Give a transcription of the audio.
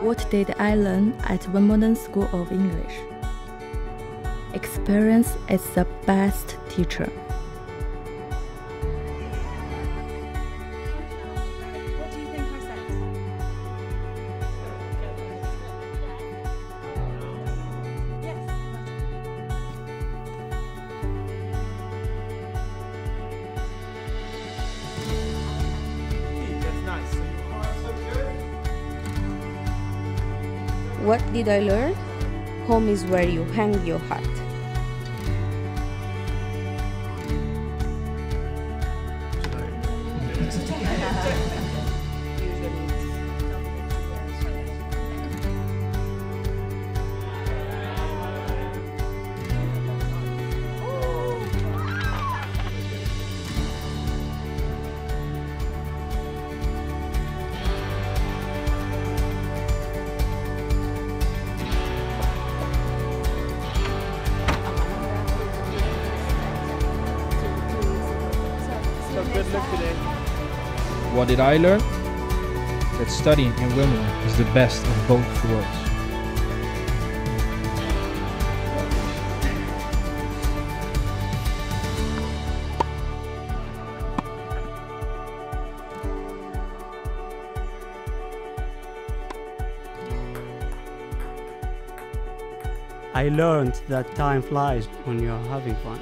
What did I learn at Wimbledon School of English? Experience is the best teacher. What did I learn? Home is where you hang your hat. Good luck today. What did I learn? That studying in Wimbledon is the best of both worlds. I learned that time flies when you're having fun.